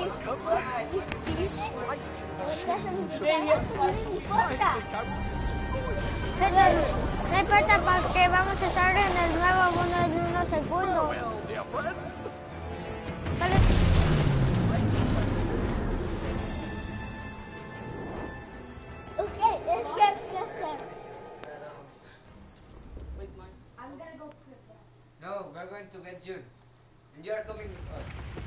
No importa porque vamos a estar en el nuevo mundo en unos segundos. Okay, let's get closer. No, we're going to get June. And you are coming with us.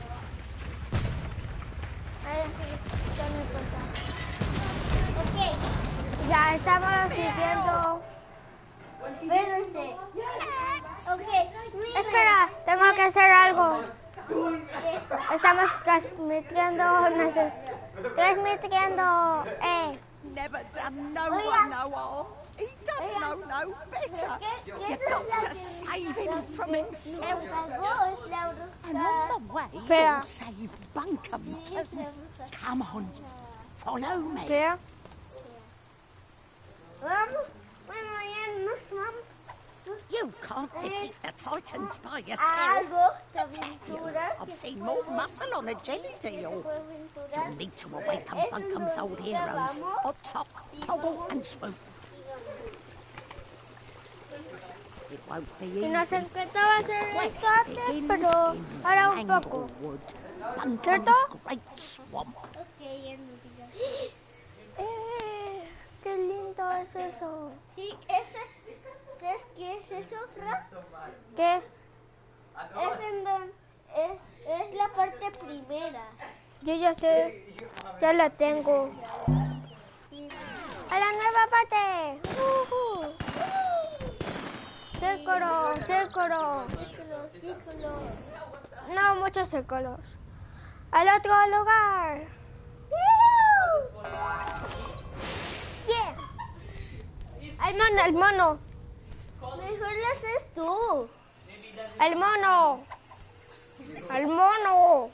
Ya estamos diciendo. espérense. Okay. Espera, tengo que hacer algo. Estamos transmitiendo. Transmitiendo. Eh. Never no one no. He don't know no better. ¿Qué- qué You've got to save him from himself. nos salvó And on the way, Espera. you'll save Bunkum Es too. la bruja. Come on, follow me. ¿Qué? Vamos. Bueno, ya nos vamos. You can't defeat the Titans by a yourself. algo de aventura. I've que seen more muscle on a jelly deal. You'll need to awaken Eso Bunkum's old heroes. llamamos OddSock, Toggle and Swoop. Si nos encantaba hacer esto antes, pero ahora un poco. ¿Cierto? Eh, qué lindo es eso. Sí, ese. ¿Sabes qué es eso, Fran? ¿Qué? Es en donde. Es, es la parte primera. Yo ya sé. Ya la tengo. ¡A la nueva parte! ¡Ujú! Círculo, círculo. Círculo, círculo. No, muchos círculos. Al otro lugar. Yeah. El mono, el mono. Mejor lo haces tú. El mono. El mono.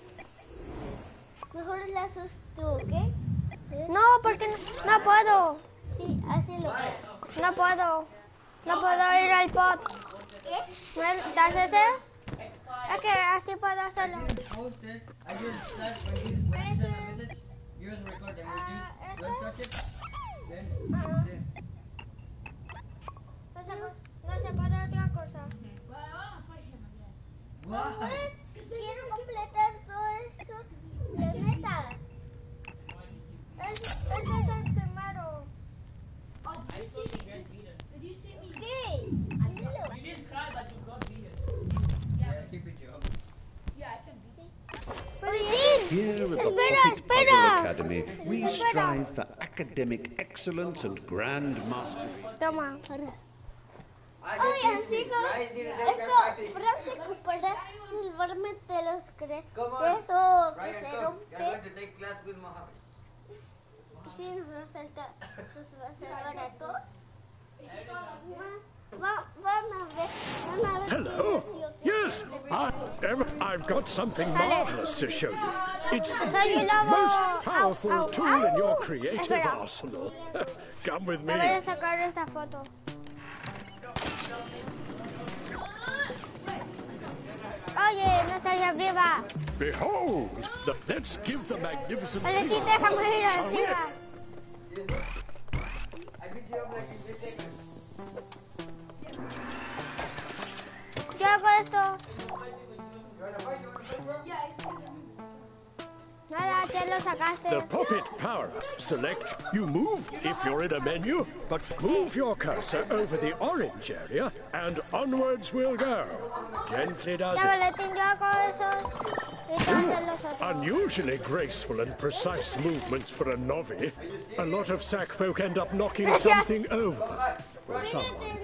Mejor lo haces tú, ¿ok? No, porque no, no puedo. Sí, hazlo. No puedo. No puedo ir al pot. ¿Qué? ¿Me das ese? Es que así puedo hacerlo. Post it. I just start when you, when you send a message. You just record and When you ¿eso? don't touch it, then then No se, pu- no se puede otra cosa. what? Quiero completar todos esos planetas. Es, ese es el primero. ¿Qué? Hazlo. Yeah, keep it job. Por fin. Here at the Espera, Puzzle. Academy, we strive for academic excellence and grand mastery. Toma. I said Oigan, teach me. chicos, I didn't take esto, practice. Fran se recupera silbarme de los cre... Come eso que Ryan, se come. You're rompe. going to take class Hello. qué divertido que Yes. I, I've got something marvelous to show you. It's the most uh, powerful Au, au, tool in your uh, creative arsenal. Come with Me voy a me. sacar esta foto. Oye, no estoy arriba. Behold! the- Let's give the magnificent Nada, ya lo The puppet power up. Select you move if you're in a menu, but move your cursor over the orange area and onwards we'll go. Gently does it. Valentín, yo hago eso. Y tú haces los otros. Unusually graceful and precise movements for a novi. A lot of sack folk end up knocking something over. Or someone.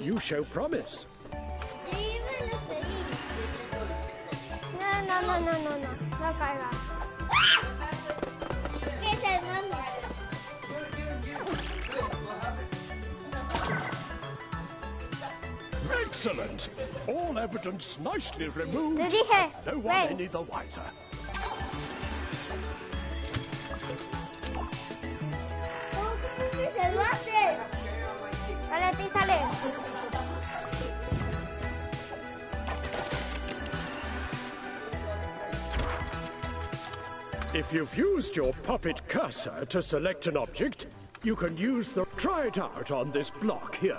You show promise. Sí, me lo pedí. No, no, no, no, no, no. No Excellent! All evidence nicely removed. No one any the wiser. ¿Cómo que se lo haces? Valentín, sale. If you've used your puppet cursor to select an object, you can use the try it out on this block here.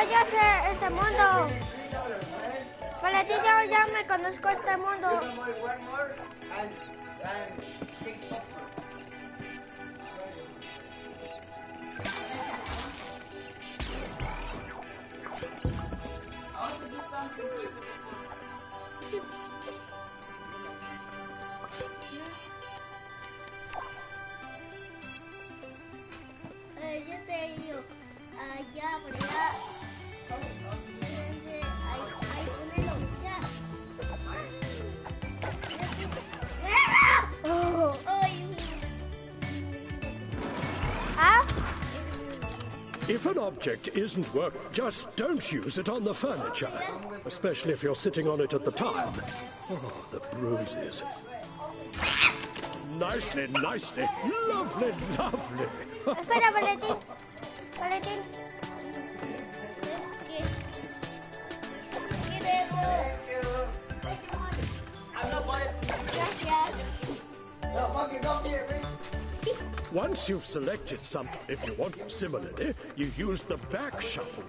No, yo sé este mundo. Valentín, yo ya me conozco este mundo. One more, one more, and, and six popcorn. Eh, yo te digo, allá, por If an object isn't working, just don't use it on the furniture, especially if you're sitting on it at the time. Oh, the bruises. Nicely, nicely. Lovely, lovely. Espera, Valentín. Valentín. ¿qué? ¿Qué Gracias. No, fuck it, don't be a bitch. Once you've selected something, if you want similarly, you use the back shuffle.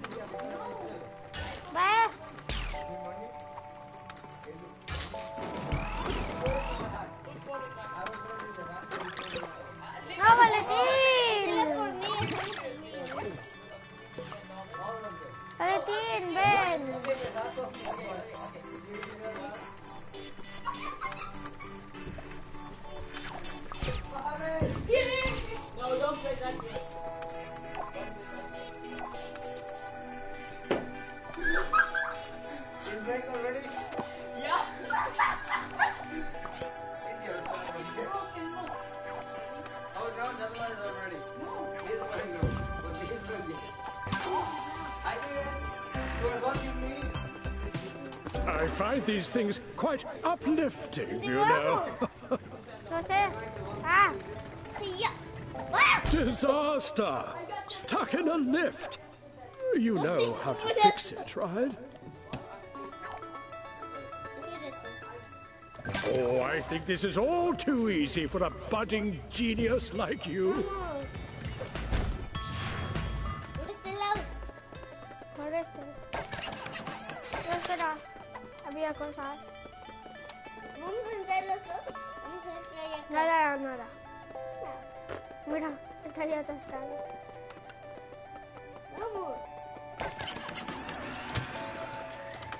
Things quite uplifting, you know. Ah. ¡Ah! Disaster! Stuck in a lift. You know how to fix it, right? Oh, I think this is all too easy for a budding genius like you. Vamos a entrar los dos. Vamos a acá. Nada, nada. Mira, está ya atascado. Vamos.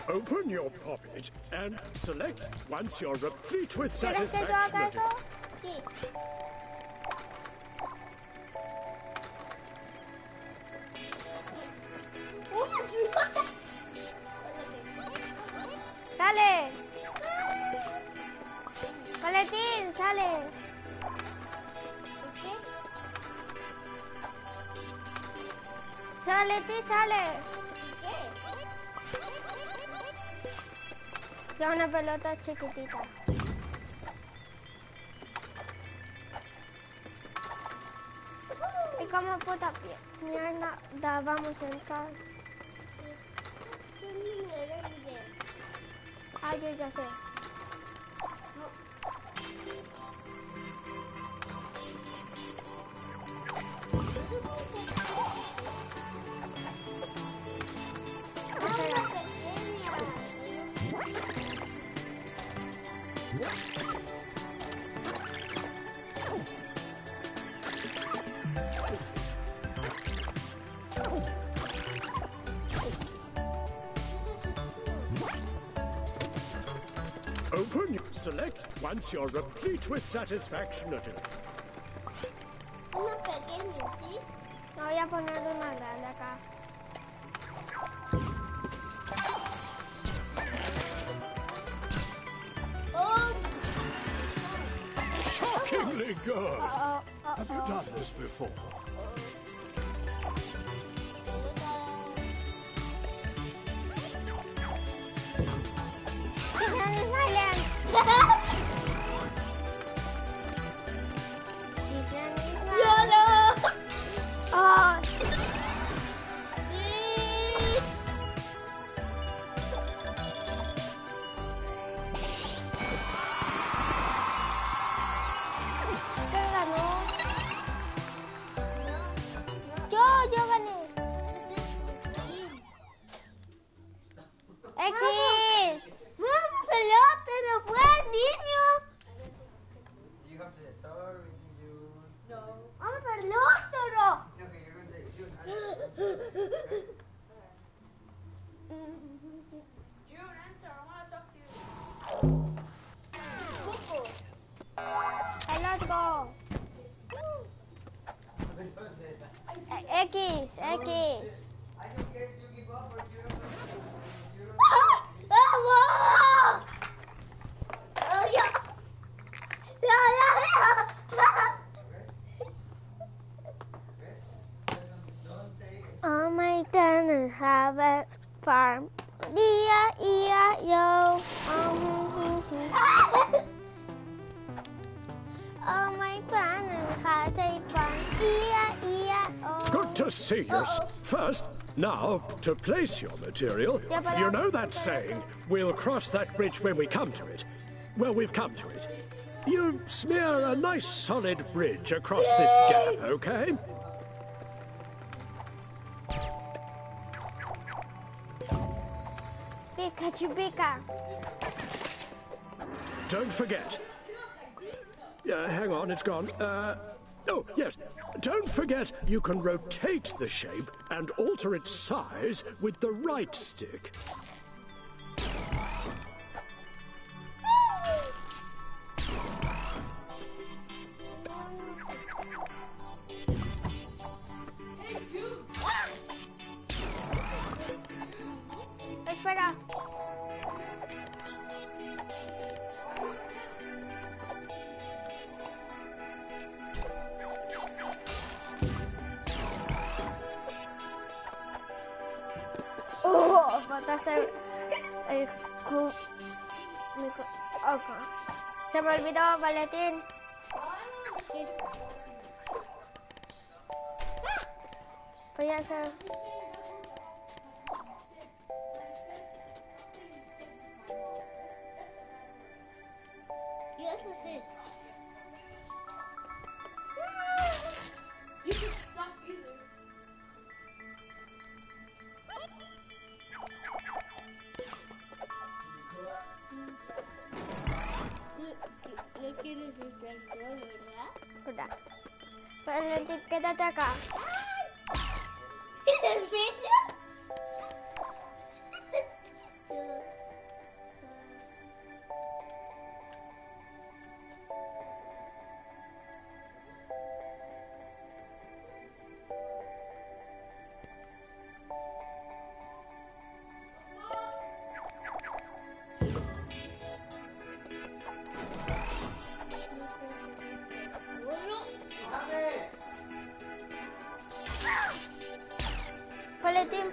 Open your pocket and select once you're replete with ¿Quieres que yo haga satisfaction. eso? Sí. Valentín, sale. Ya una pelota chiquitita. Y como puta mierda, da, vamos a entrar. Ah, yo ya sé. Once you're replete with satisfaction at it. Una pequeña, ¿sí? No voy a poner una grande acá. Oh, Shockingly good. Oh, oh, Have you done this before? First, now, to place your material, Yeah, you know that saying, we'll cross that bridge when we come to it. Well, we've come to it. You smear a nice solid bridge across this gap, okay? Pikachu, Pika. Don't forget. Yeah, hang on, it's gone. Uh, oh, yes. Don't forget you can rotate the shape and alter its size with the right stick.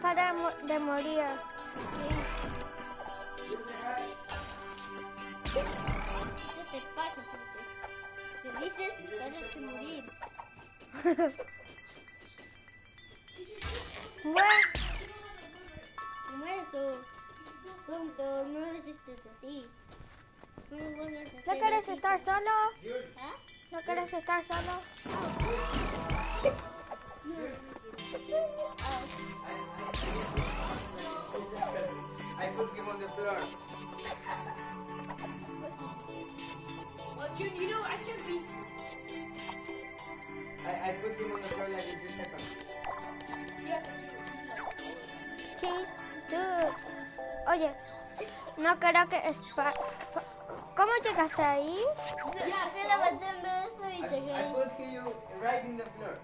Valentín, para mo- de morir. ¿Qué te pasa, José? ¿Qué dices? Paras de morir. Bueno, No eso. Tonto, no lo hiciste así. No lo vuelvas a hacer ¿no quieres así. estar solo? ¿Ah? ¿No quieres estar solo? I put him on the floor. Well, June, you know I can beat I, I put him on the floor like in two seconds. Yeah. Sí, tú. Oye, no creo que es pa- pa- ¿Cómo llegaste ahí? Yeah, Se so, levantando esto y I, llegué I ahí. put you right in the floor.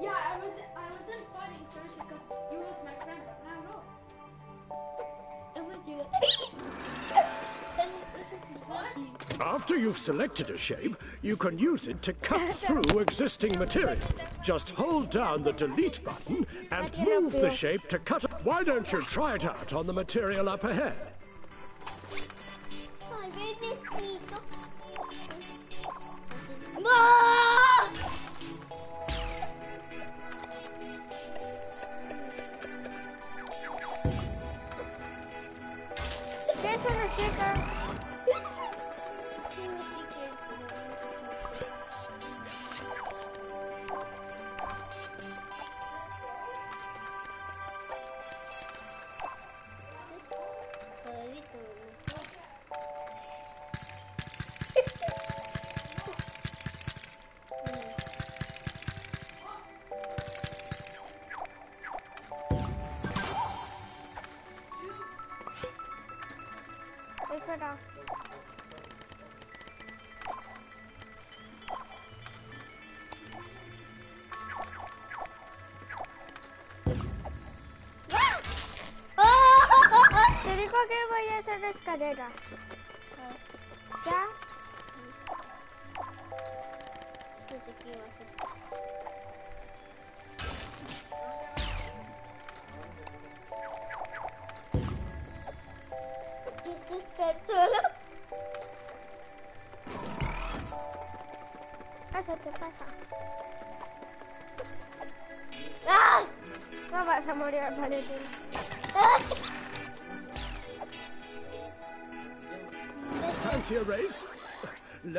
yeah, I was I wasn't fighting Cersei because you was my friend, but now no. After you've selected a shape, you can use it to cut through existing material. Just hold down the delete button and move the shape to cut. Why don't you try it out on the material up ahead? Bebecito. ¡Ah! ¿Qué es 在这儿。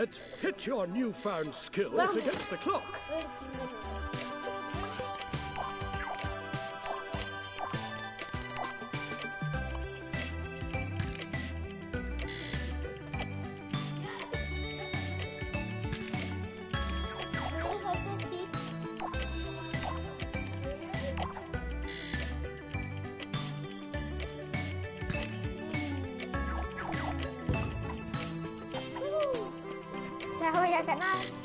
Let's pit your newfound skills against the clock. Ya voy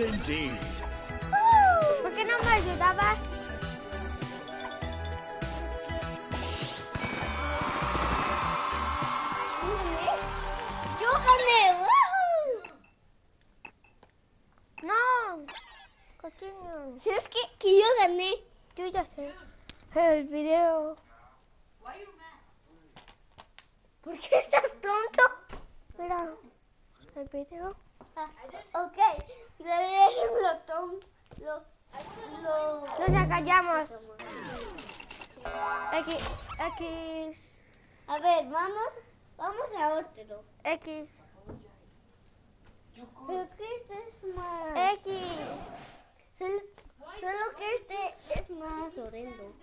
indeed. X. A ver, vamos, vamos a otro. X. Pero que este es más... X. Solo, solo que este es más horrendo.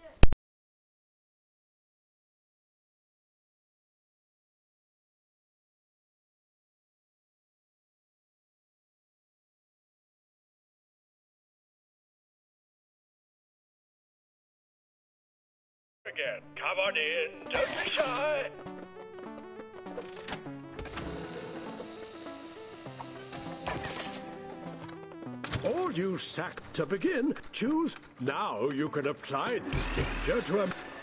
Again, come on in. Don't be shy. All you sack to begin, choose. Now you can apply this danger to a.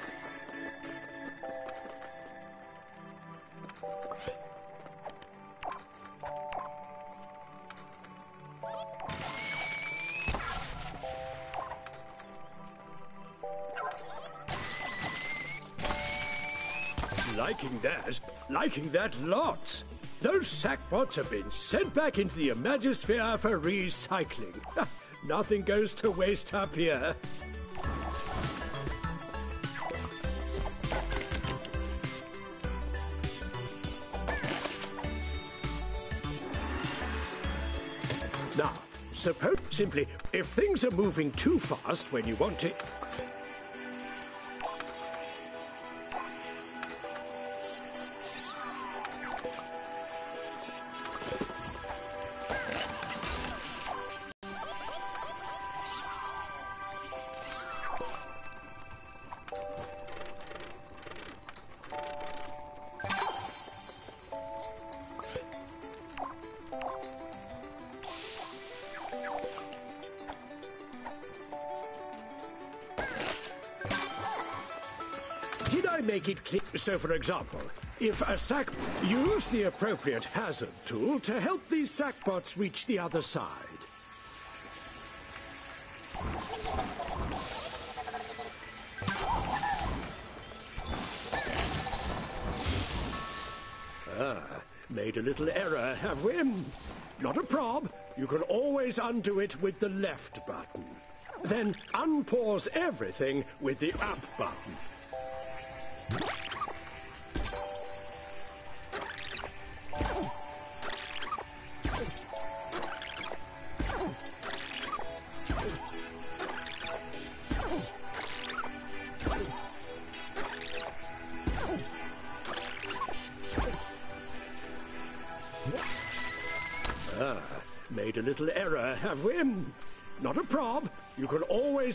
liking that lots. Those sackbots have been sent back into the Imagisphere for recycling. Nothing goes to waste up here. Now, suppose simply, if things are moving too fast when you want to. Make it clear? So, for example, if a sack. Use the appropriate hazard tool to help these sackbots reach the other side. Ah, made a little error, have we? Not a prob. You can always undo it with the left button. Then unpause everything with the up button.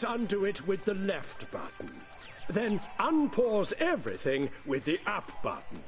Always undo it with the left button. Then unpause everything with the up button.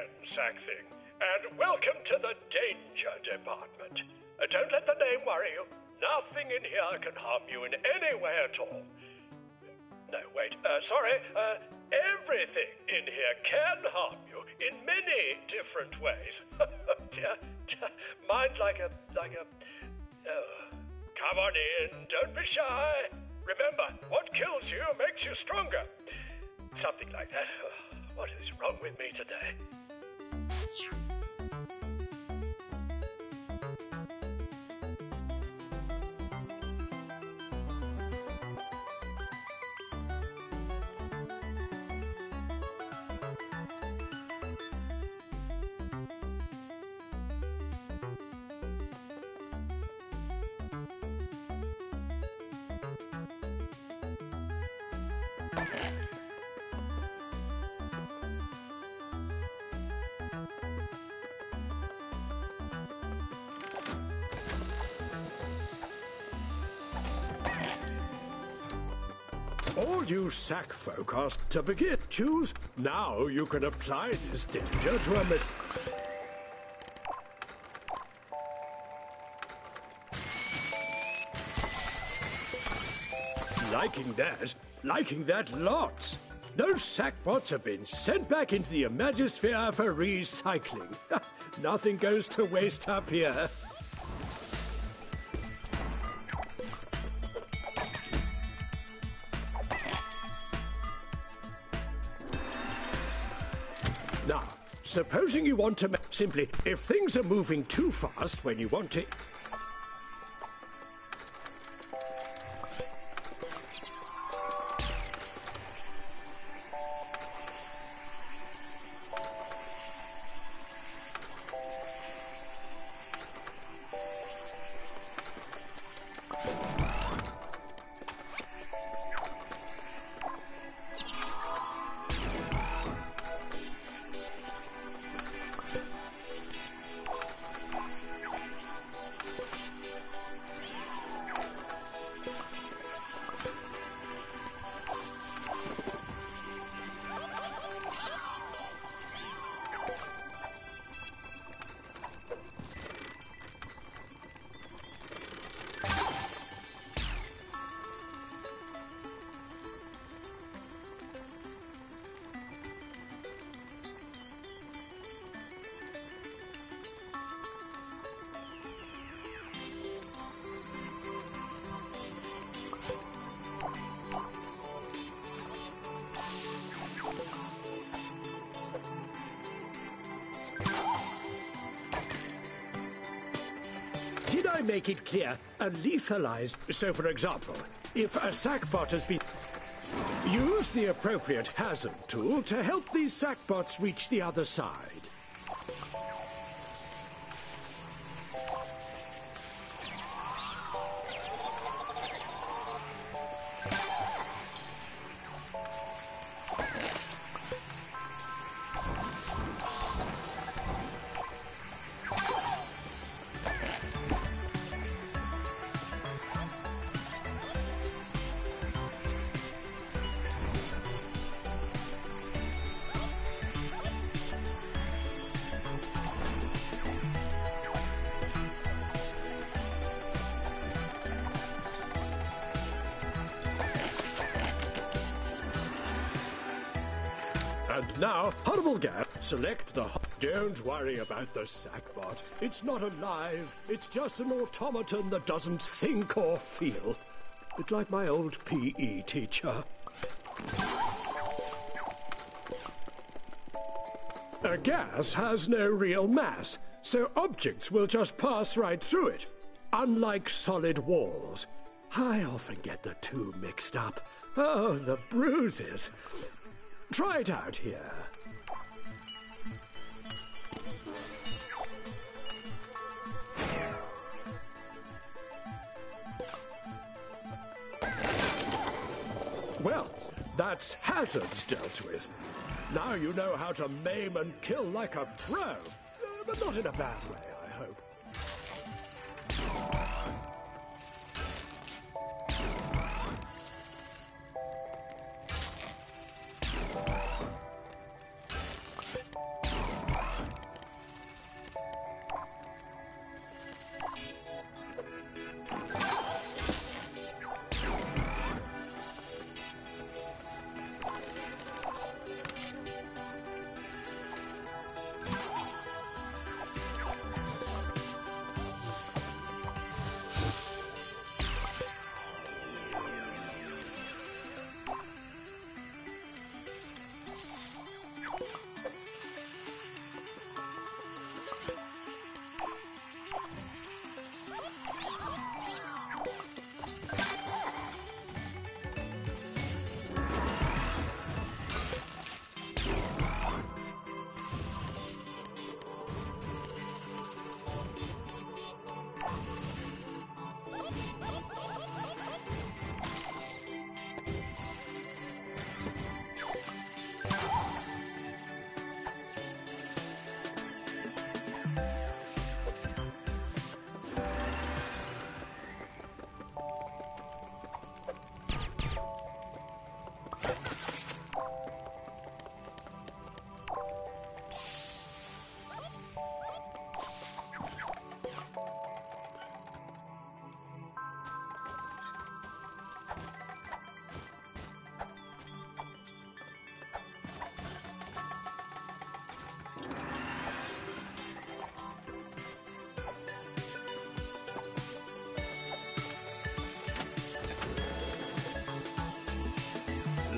Hello again, Sackthing, and welcome to the Danger Department. Uh, don't let the name worry you. Nothing in here can harm you in any way at all. No, wait, uh, sorry. Uh, everything in here can harm you in many different ways. Mind like a, like a. Uh, come on in, don't be shy. Remember, what kills you makes you stronger. Something like that. What is wrong with me today? Thank you. All you sack folk are to begin. Choose now. You can apply this danger to a. Liking that, liking that lots. Those sackbots have been sent back into the Imagisphere for recycling. Nothing goes to waste up here. Supposing you want to simply, if things are moving too fast when you want to. I make it clear? A lethalized. So, for example, if a sackbot has been. Use the appropriate hazard tool to help these sackbots reach the other side. Select the. Don't worry about the sackbot. It's not alive. It's just an automaton that doesn't think or feel. Bit like my old PE teacher. A gas has no real mass, so objects will just pass right through it, unlike solid walls. I often get the two mixed up. Oh, the bruises. Try it out here. That's hazards dealt with. Now you know how to maim and kill like a pro. Uh, but not in a bad way,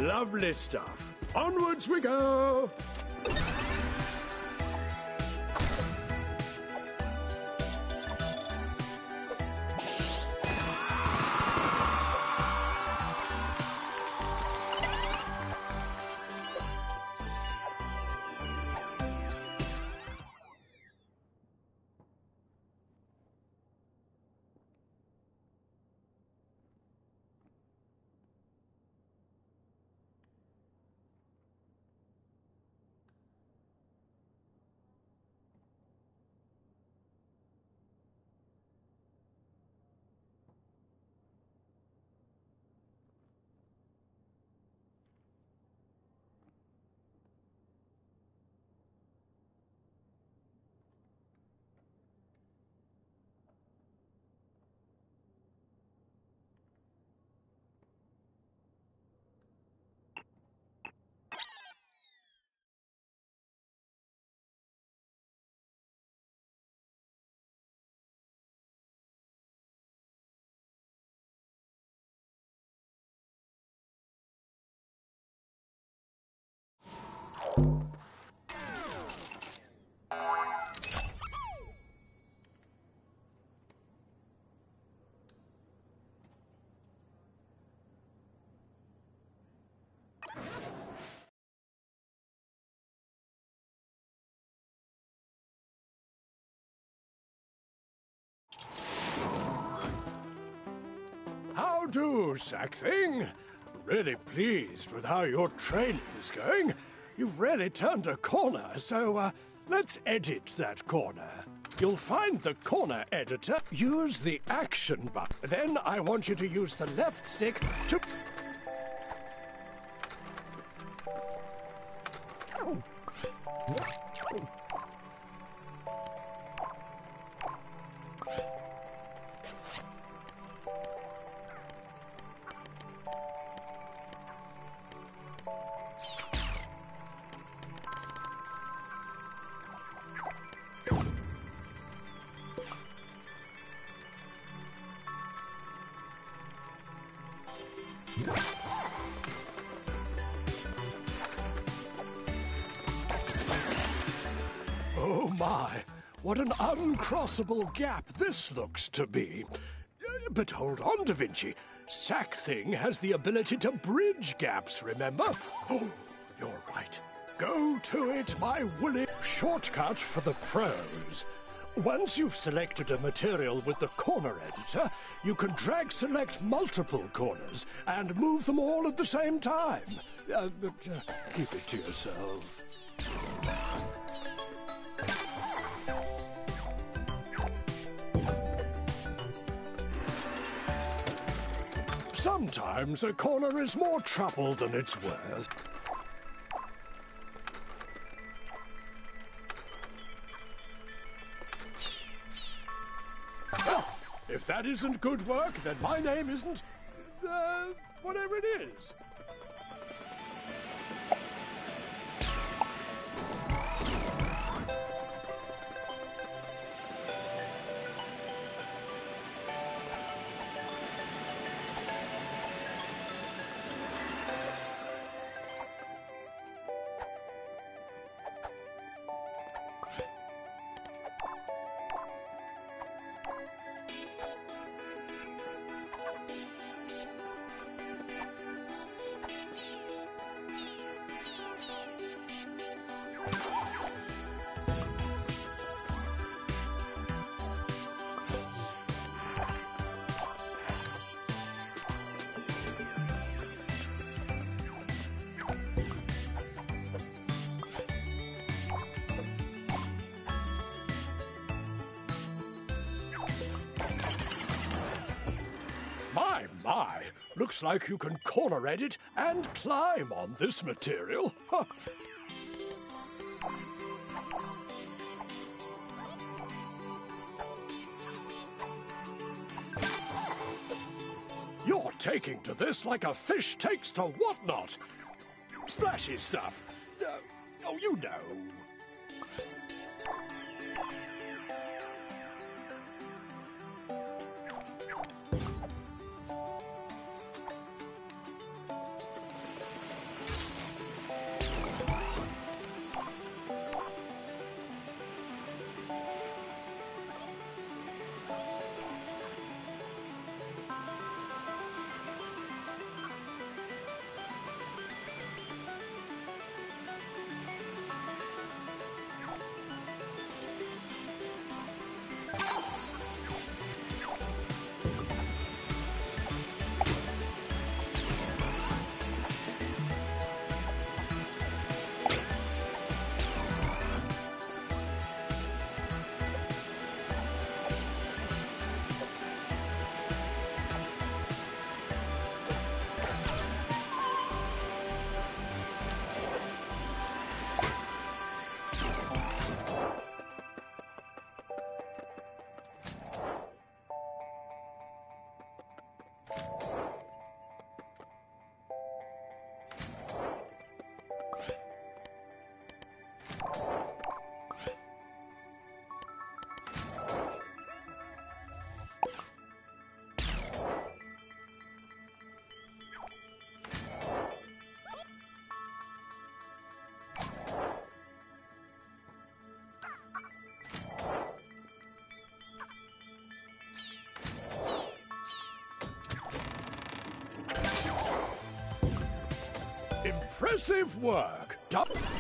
Lovely stuff. Onwards we go. How do, Sack Thing? Really pleased with how your training's going. You've really turned a corner, so uh, let's edit that corner. You'll find the corner editor. Use the action button. Then I want you to use the left stick to. Uncrossable gap this looks to be. Uh, But hold on, Da Vinci. Sack Thing has the ability to bridge gaps, remember? Oh, you're right. Go to it, my woolly shortcut for the pros. Once you've selected a material with the corner editor, you can drag select multiple corners and move them all at the same time. Uh, but uh, keep it to yourself. Sometimes a corner is more trouble than it's worth. Well, if that isn't good work, then my name isn't. Uh, whatever it is. Like you can corner edit and climb on this material. You're taking to this like a fish takes to whatnot. Splashy stuff. Impressive work. Du-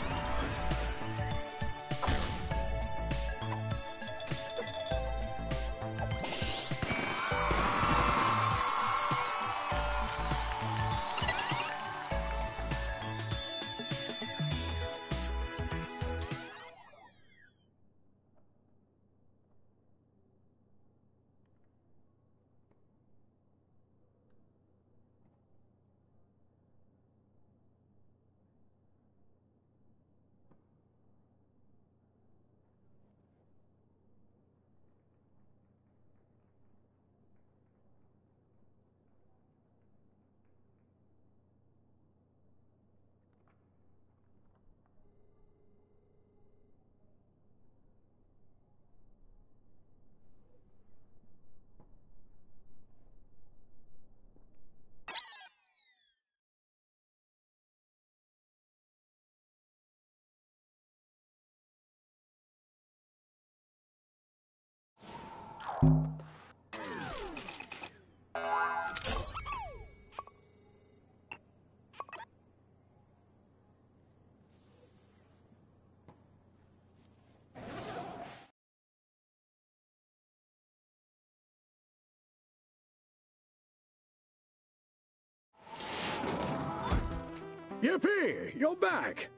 Yippee! You're back!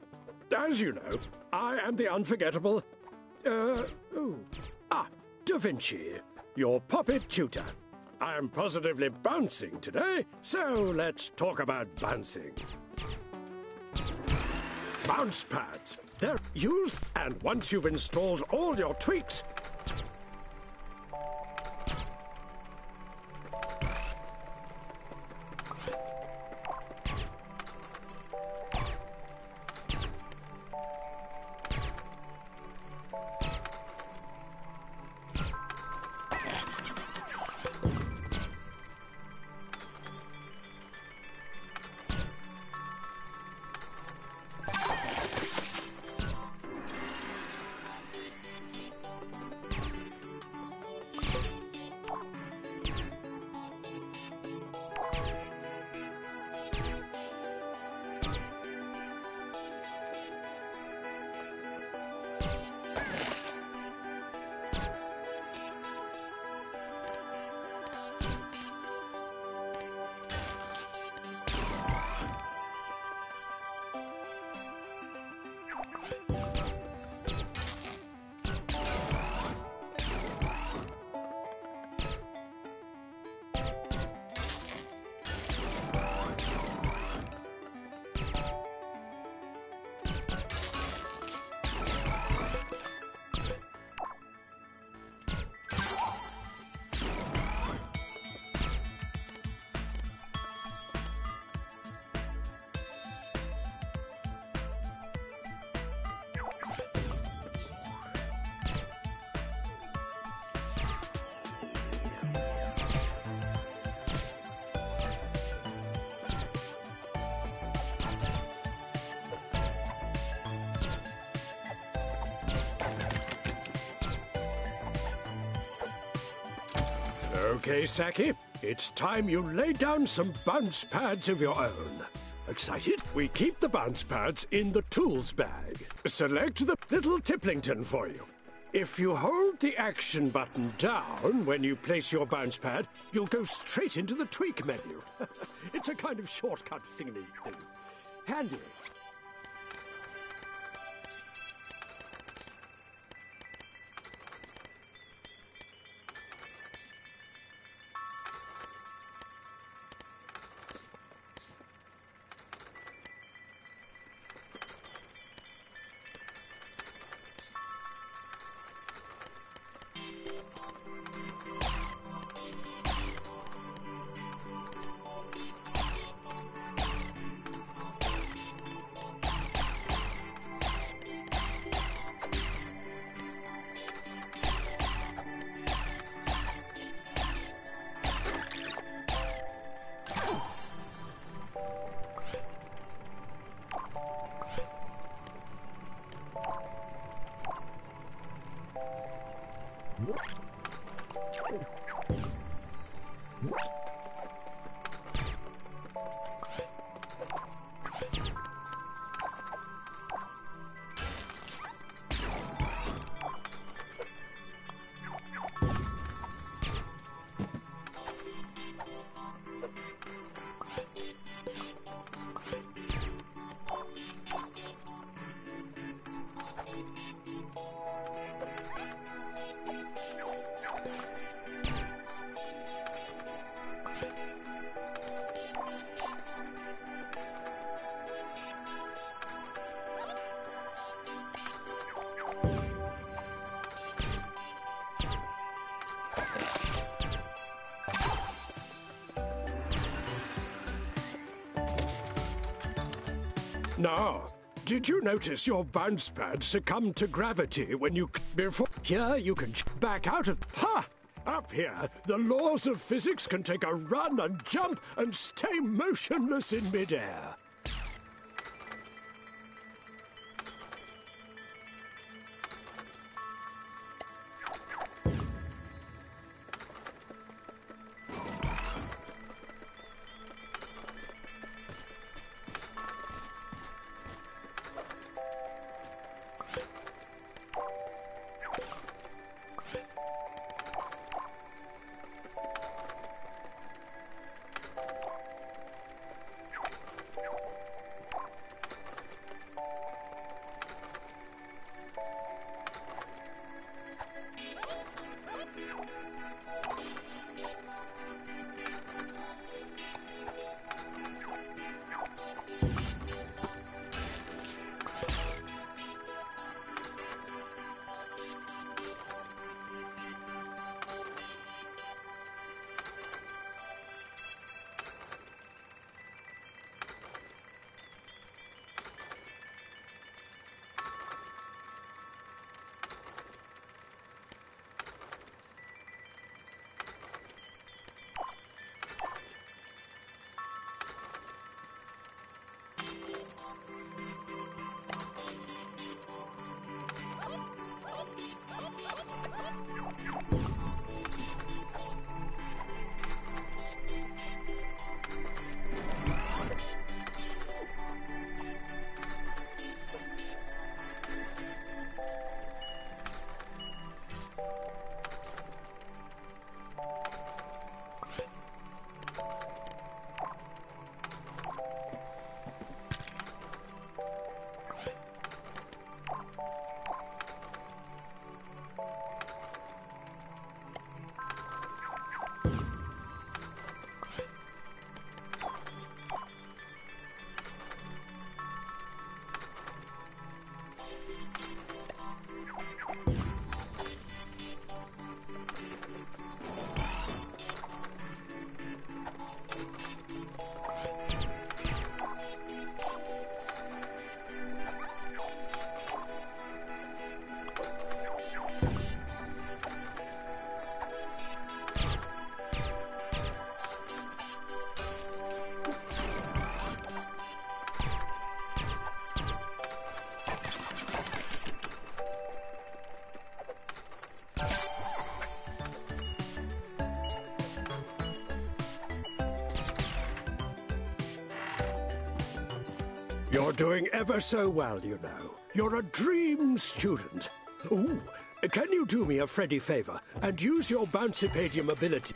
As you know, I am the unforgettable. Uh, oh. Ah, Da Vinci, your puppet tutor. I am positively bouncing today, so let's talk about bouncing. Bounce pads. They're used, and once you've installed all your tweaks, Okay, Saki, it's time you lay down some bounce pads of your own. Excited? We keep the bounce pads in the tools bag. Select the little Tiplington for you. If you hold the action button down when you place your bounce pad, you'll go straight into the tweak menu. it's a kind of shortcut thingy thing. Handy. Now, did you notice your bounce pad succumbed to gravity when you before here you can back out of ha up here the laws of physics can take a run and jump and stay motionless in midair. You're doing ever so well, you know. You're a dream student. Ooh, can you do me a Freddy favor and use your Bouncipadium ability?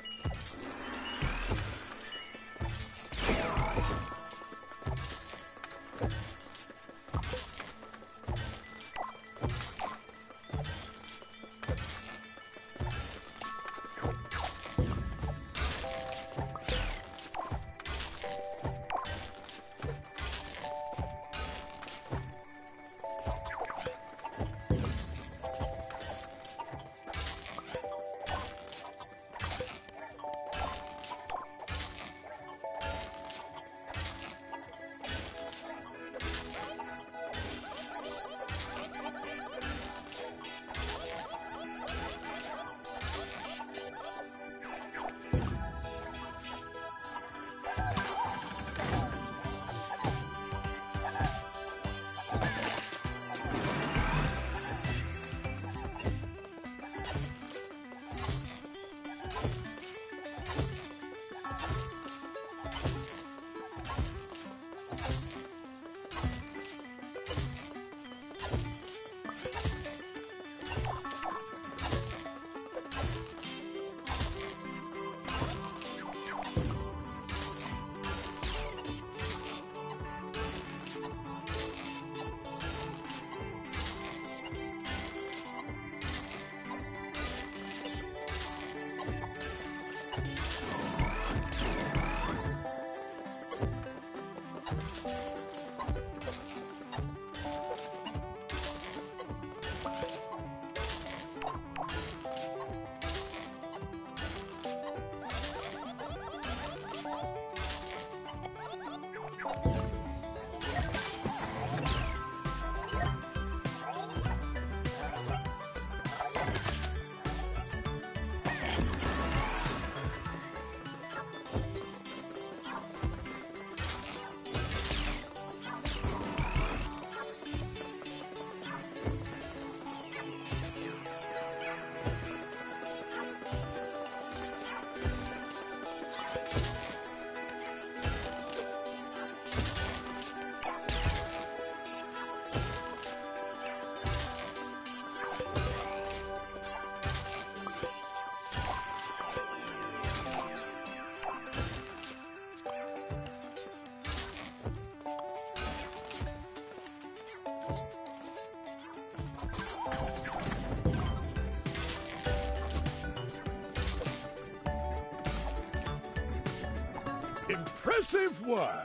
Impressive work.